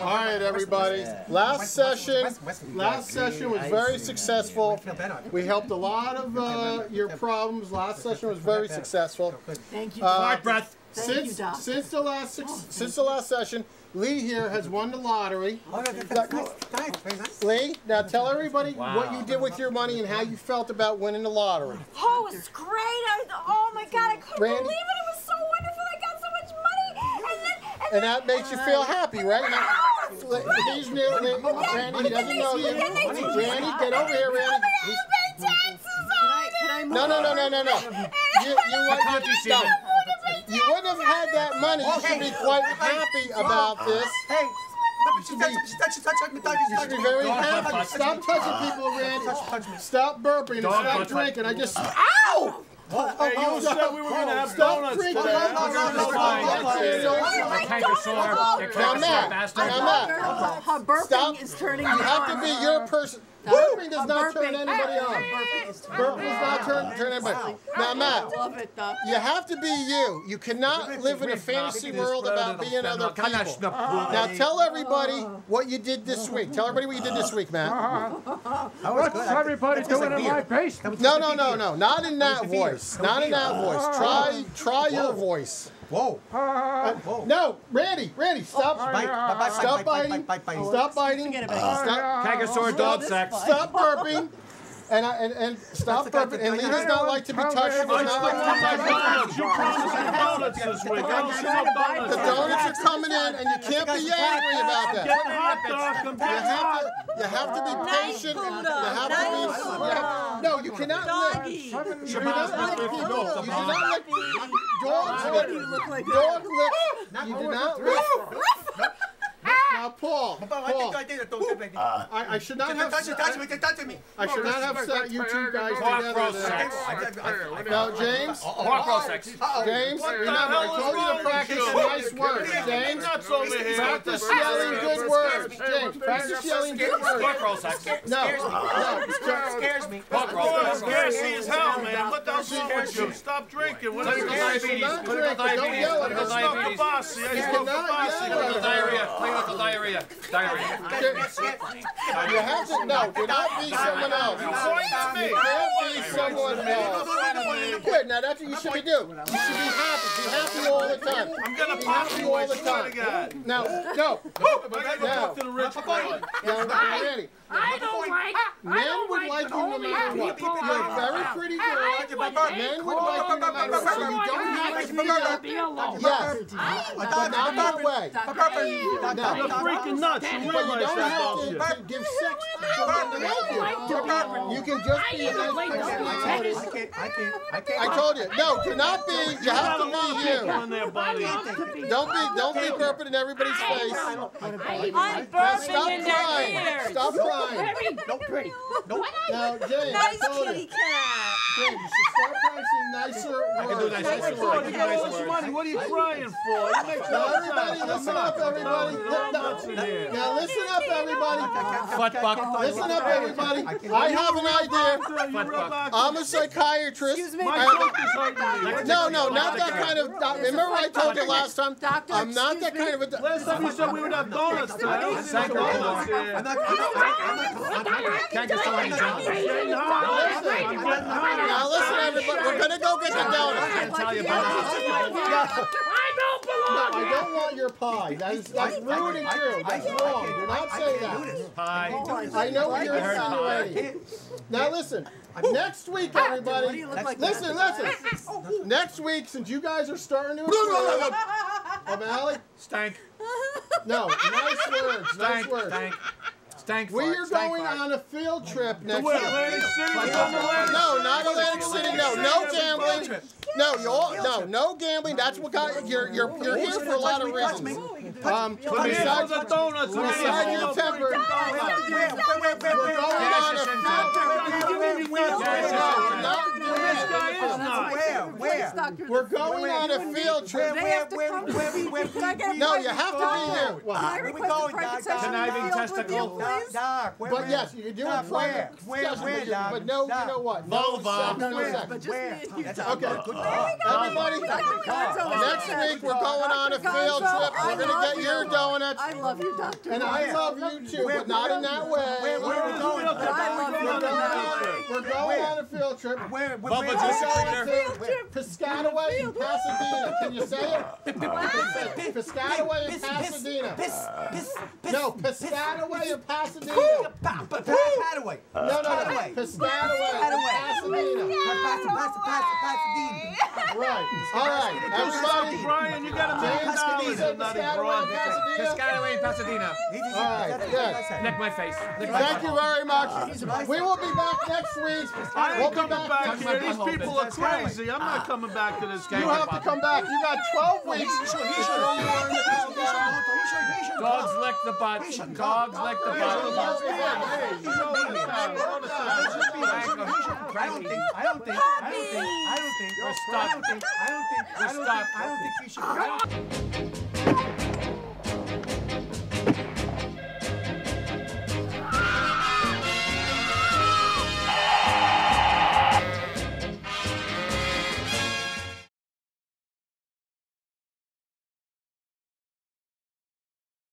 All right, everybody. Last session, last session was very successful. We helped a lot of uh, your problems. Last session was very successful. Thank you, Uh, Hard breath. Thank you, Since Doc. since the last since the last session, Lee here has won the lottery. Lee, now tell everybody what you did with your money and how you felt about winning the lottery. Oh, it was great. I, oh my God, I couldn't Randi? believe it. It was so wonderful. I got so much money. And then, and, And that makes you feel happy, right? Now, Lee- he's new. Lee, Randi, he doesn't know you. Then they took me Randi, get over here, Randi. He's- pay taxes on it. Can I move No, no, no, no, no, no. You, you, what, Happy you, season. no. you wouldn't have had that money. You should be quite happy about this. Hey, You should be, you should be very happy. Stop touching people, Randi. Stop burping and stop drinking. I just. Ow! Oh, hey, you oh, said oh, we were gonna have Stop donuts drinking. today. No, no, no, no, no, no. My tanker sore. Your Now, crackers Matt, are bastard. now, Matt, Her, her burping Stop. is turning you me have on. to be your person. Burping does not turn anybody Her on. burping is turning Burping me does not turn, turn anybody. Now, Matt, Love it, Doc. you have to be you. You cannot live in a fantasy world about being other people. Now tell everybody what you did this week. Tell everybody what you did this week, Matt. What's everybody doing in my basement? No, no, no, no. Not in that voice. Not in that voice. Try try your voice. Oh, oh, oh. Whoa. No, Randi, Randi, stop. Bite, bite, bite, Stop bite, bite, biting. Stop biting. Forget it. Stop, Tanker sore dog sex. stop burping. And, I- and, and stop burping. And Lee does not like to be touched. She does not like to be touched. You promised me donuts this week. I don't see no The donuts. donuts are coming in, and you can't be angry about that. Get hot dog. You have to, you have to be patient. You have to be. You have, no, you cannot lick. You do not lick people. You do not lick. Dogs lick. You look like Dog lick. You do not lick. Now, Paul. Paul. I, I should not have. I should not have set you two guys together. Now, James. Pork sex. James, remember, I told you to practice nice words. James, Nuts over here. practice yelling good words. James, practice yelling good words. Pork roll. No, no, scares me. Pork roll Oh, sex. Scarcity as hell, man. What the hell's wrong with you? Stop drinking. What is Clinical this? diabetes. not Clinical don't diabetes. yell at Clinical. Smoke diabetes. Kabasi. I You smoke cannot Kabasi. yell at Clinical us. diarrhea. Clinical diarrhea. Diarrhea. You have to, no, do not be someone else. Point to me. You can't be someone else. Good, now that's what you should be doing. You should be happy. Be happy all the time. I'm gonna Be pop happy you. All the time. Now, go. Now, talk to the rich boy. now, Randi. I don't like Men don't would like like you no matter what. people You're a very pretty I girl. like what they Men would like you no matter what. So you don't have to be to alone. Yes, but not that way. You're freaking nuts. You But you don't have to, give sex to someone like you. You can just be a even nice person. I tennis. told. I can't, I can't. I told you. No, do not be. You have to Got a lot of be you. in there, I buddy. love to be Don't be. Don't be burping in everybody's face. I'm Now burping stop in their crying. ears. Stop crying. very No pretty. Nope. Now, James, I Nice told kitty cat. James, you should start practicing nicer words. nicer Nicer words. got all this money. What are you crying for? You make Now, no everybody, sense. listen up, everybody. No nuts in here. Now, listen up, everybody. Butt buck. Listen up, everybody. I have an idea. You real doctor? I'm a psychiatrist. Excuse me. I My have a- cock is hurting me. No, no, not that kind of. doc- Remember I told you last time? Doctor, I'm not excuse that kind of a. doc- Last time you said we would have donuts today. I don't see no donuts here. I'm not, I'm not, I'm not, I'm not, Tanker sore and donuts. Getting hot. Getting hot. Now listen, everybody. We're gonna go get the donuts. Can't tell you about it. I don't belong No, I don't want your pie. That is that's rude and true. That's wrong. Do not say that. Pie. I know what you're I heard pie. insinuating. Now listen. Next week, everybody. you look like? Listen, listen. Next week, since you guys are starting to O'Malley. Oh, stank. No, nice words. Nice Stank. words. Stank. Stank. We fart, are going on a field trip next Where? week. Atlantic City? Go to Atlantic No, not Atlantic City. No, no gambling. No, you all, no, no gambling. That's what got you're you're you're here for a lot of reasons. Um, Come here for besides, the donuts. besides your temper, we're going on a field trip. You're giving me weird No, looks. we're not doing This guy that. is not. where, where? Doctor We're going on a field trip. They have to come. Can I get No, you have to be Doc, there. Can I where we request a going, private Doc? session Conniving with you, testicle. please? Doc, But yes, you can do Doc, it where? private. Where, where, but Doc? But no, you know what? Vulva. No, no no, but just me and you, Doc. Okay. Good talk. Everybody, next week we're going on a field trip. We're gonna get your you. donuts. I love you, Doctor. And I love you too, but not in that way. Where, where we going? But I love you We're going that way. We're going Where? on a field trip. Where, where, Bubba where, just where- Field trip. Piscataway in Pasadena. Can you say it? Piscataway in Piss, piss, Pasadena. No, Piscataway in Pasadena. Pa- pa- pa- Padaway. No, no, no. Piscataway in Pasadena. Pasadena. Right. All right. Everybody. Brian, you got a million James, dollars you said in that Piscataway in Pasadena. In Pasadena. He just- All right, that's- good. that's it. Lick my face. Lick my Thank you very much. We will be back next week. I We'll ain't coming back next here. These people are crazy. I'm not coming back to this game. You have to come back. You got 12 weeks to show you learn to calm down. Dogs lick the butt. Dogs lick the butt. I don't think. I don't think. I don't think. I don't think. We're I stuck. don't think. I don't think. I don't think. I don't think you should.